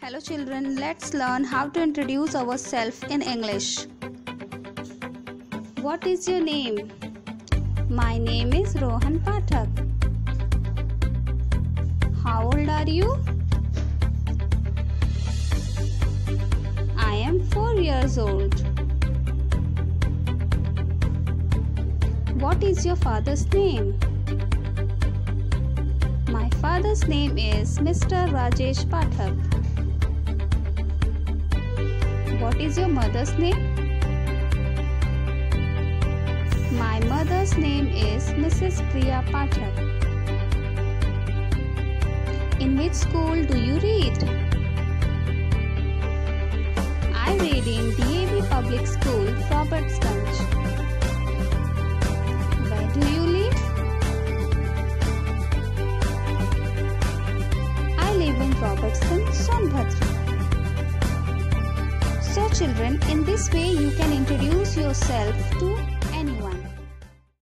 Hello children, let's learn how to introduce ourselves in English. What is your name? My name is Rohan Pathak. How old are you? I am 4 years old. What is your father's name? My father's name is Mr. Rajesh Pathak. What is your mother's name? My mother's name is Mrs. Priya Pathak. In which school do you read? I read in DAV Public School, Robertsganj. Where do you live? I live in Robertsganj, children, in this way you can introduce yourself to